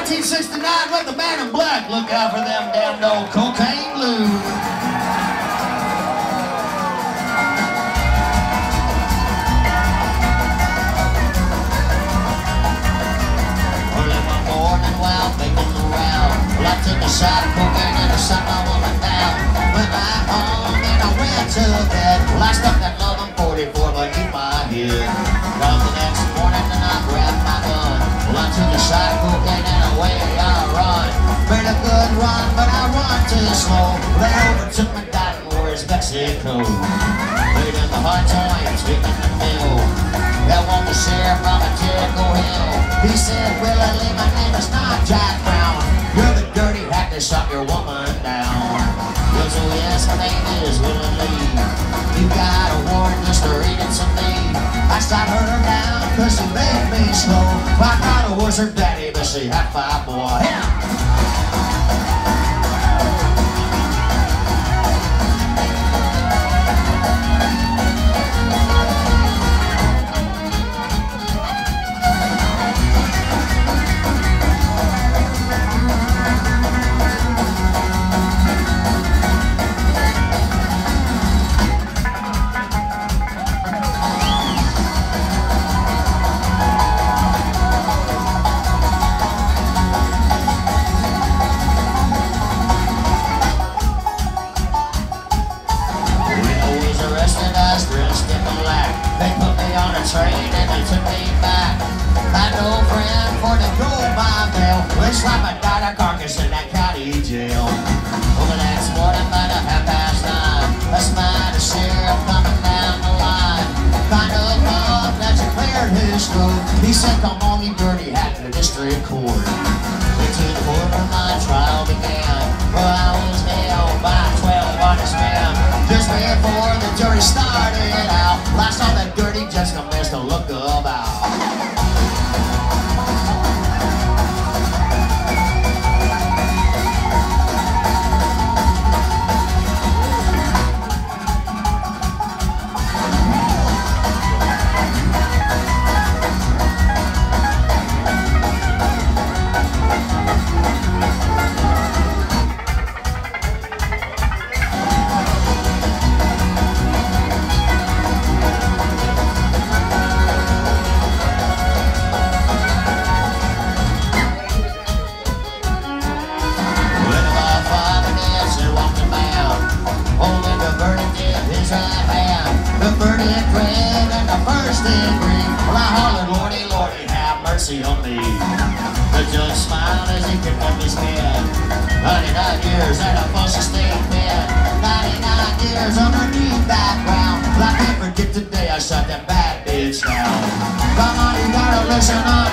1969 with the man in black. Look out for them damn old cocaine blues. Well, took a shot of cocaine and I shot my woman down. Went back home and I went to bed. Well, I stuck that loving 44 beneath my head. Got the next morning and I grabbed my gun. Well, I took a shot of cocaine Made a good run, but I run too slow. They overtook my diving wars Mexico. Laid in the hard times, speaking the mill. That one the sheriff from a Jericho Hill. He said, Willie, my name is not Jack Brown. You're the dirty hack that shot your woman down. Yes, oh yes, my name is Willie. You got a warrant just to read it to me. I shot her down cause she made me slow. I thought it was her daddy, but she had five boy. Yeah. A carcass in that county jail. Well, the next morning, about a half past nine, I spied a sheriff coming down the line. Kind of love that you cleared his throat. He said, come on, you dirty hack to the district court. Into the court my trial began. Well, I was held by 12 honest men. Just before the jury started out, I saw that dirty Jessica missed a look about. The verdict read and the first degree. Well, I hollered, Lordy, Lordy, have mercy on me. The judge smiled as he picked up his pen. 99 years at a Foster State pen. 99 years underneath that ground. Well, I can't forget the day I shot that bad bitch down. On, you gotta listen up.